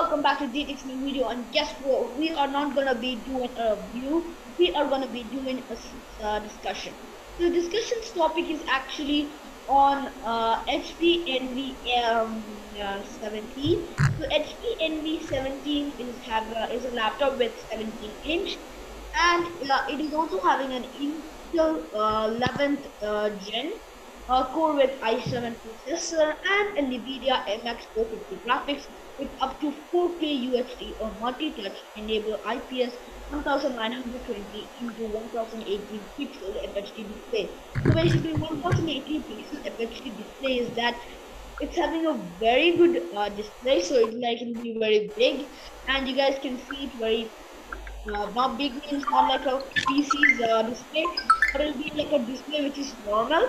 welcome back to DTX new video and guess what? We are not gonna be doing a review we are gonna be doing a uh, discussion. The discussion's topic is actually on uh, HP Envy um, uh, 17 so HP Envy 17 is have uh, is a laptop with 17 inch and uh, it is also having an Intel 11th uh, gen uh, core with i7 processor and a NVIDIA MX 450 graphics with up to 4K UHD or multi-touch enable IPS 1920 into 1080 pixel FHD display. So basically 1080 pixel FHD display is that it's having a very good uh, display so it's like it'll be very big and you guys can see it very uh, not big means not like a PC's uh, display but it'll be like a display which is normal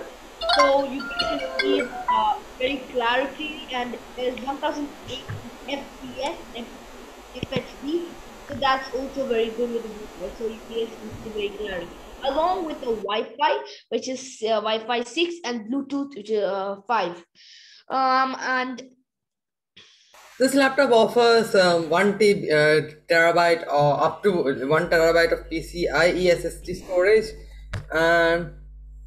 so you can see uh, very clarity and there's 1008 FPS and FHD so that's also very good with the so can see very clarity along with the Wi-Fi which is uh, Wi-Fi 6 and Bluetooth which is uh, 5 um, and this laptop offers um, 1 t, uh, terabyte or up to 1 terabyte of PCIe SSD storage and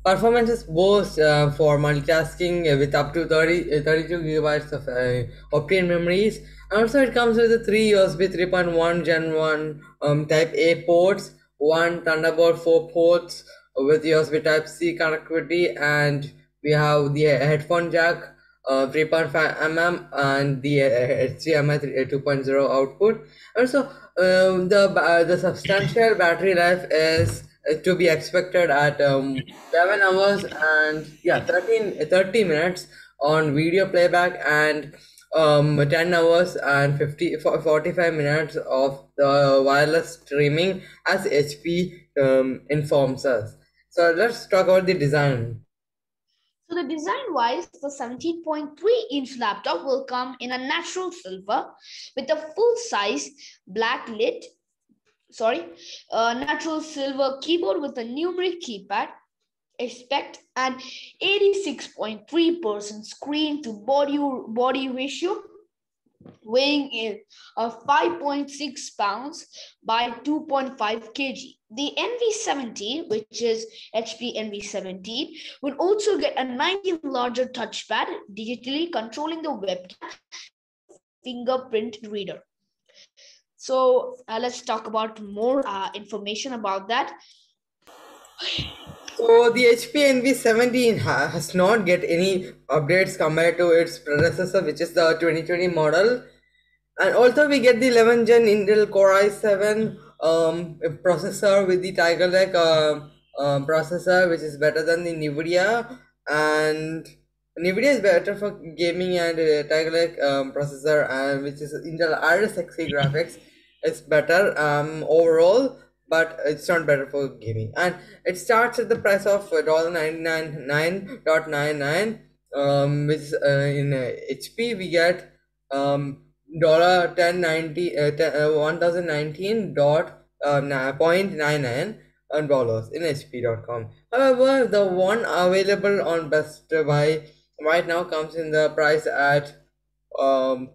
Performance is both uh, for multitasking uh, with up to 30, uh, 32 gigabytes of uh, Optane memories. And also it comes with the three USB 3.1 Gen 1 um, Type A ports, one Thunderbolt 4 ports with USB Type C connectivity, and we have the headphone jack, uh, 3.5 mm, and the uh, HDMI 2.0 output. Also, um, the uh, the substantial battery life is to be expected at um, 7 hours and yeah 13 30 minutes on video playback and um 10 hours and 50 45 minutes of the wireless streaming as hp um, informs us. So let's talk about the design. So the design wise, the 17.3 inch laptop will come in a natural silver with a full size backlit sorry, uh, natural silver keyboard with a numeric keypad. Expect an 86.3% screen to body, body ratio, weighing in a 5.6 pounds by 2.5 kg. The NV70, which is HP Envy 17, will also get a 90 larger touchpad digitally controlling the webcam fingerprint reader. So uh, let's talk about more uh, information about that. So the HP Envy 17 has not get any updates compared to its predecessor, which is the 2020 model. And also we get the 11th gen Intel Core i7 um, processor with the Tiger Lake uh, uh, processor, which is better than the NVIDIA. And NVIDIA is better for gaming and uh, Tiger Lake um, processor, and which is Intel Iris graphics it's better um overall but it's not better for gaming and it starts at the price of dollar ninety nine nine dot nine nine um which uh, in uh, hp we get um dollar 1090 uh, uh, 1019 dot uh, point nine nine dollars in hp.com however the one available on best buy right now comes in the price at um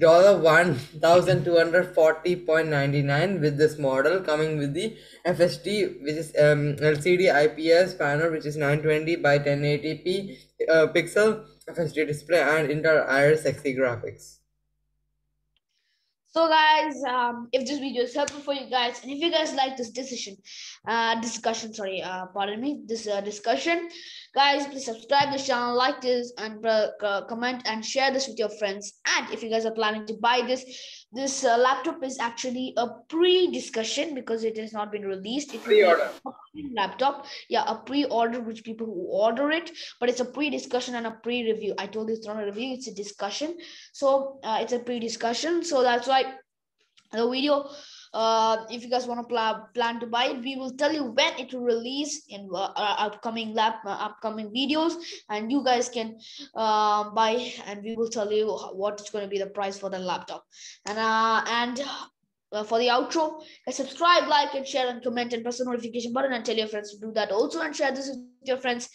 dollar one thousand two hundred forty point ninety nine with this model coming with the FHD which is um, LCD IPS panel which is 920 by 1080p uh, pixel FHD display and Intel Iris Xe graphics. So guys, um, if this video is helpful for you guys, and if you guys like this decision, uh, discussion, sorry, uh, pardon me, this uh, discussion, guys, please subscribe the channel, like this, and uh, comment and share this with your friends. And if you guys are planning to buy this, this uh, laptop is actually a pre-discussion because it has not been released. It pre-order laptop, yeah, a pre-order which people who order it, but it's a pre-discussion and a pre-review. I told you it's not a review; it's a discussion. So uh, it's a pre-discussion. So that's why the video uh, if you guys want to pl- plan to buy it, we will tell you when it will release in uh, upcoming lab uh, upcoming videos, and you guys can uh, buy, and we will tell you what is going to be the price for the laptop. And uh, and uh, for the outro, subscribe, like, and share, and comment, and press the notification button, and tell your friends to do that also, and share this your friends.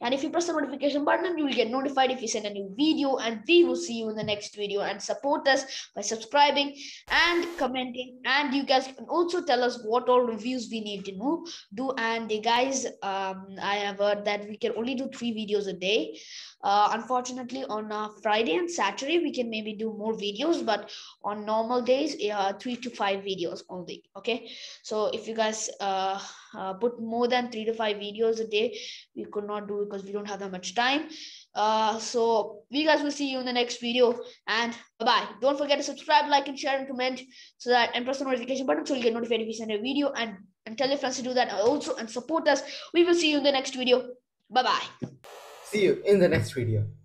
And if you press the notification button, you will get notified if we send a new video. And we will see you in the next video. And support us by subscribing and commenting. And you guys can also tell us what all reviews we need to know, do. And guys, um, I have heard that we can only do three videos a day. Uh, unfortunately, on uh, Friday and Saturday, we can maybe do more videos, but on normal days, uh, three to five videos only. Okay. So if you guys uh, uh, put more than three to five videos a day, we could not do because we don't have that much time. Uh, so we guys will see you in the next video and bye bye. Don't forget to subscribe, like, and share, and comment so that and press the notification button so you get notified if we send a video and and tell your friends to do that also and support us. We will see you in the next video. Bye bye. See you in the next video.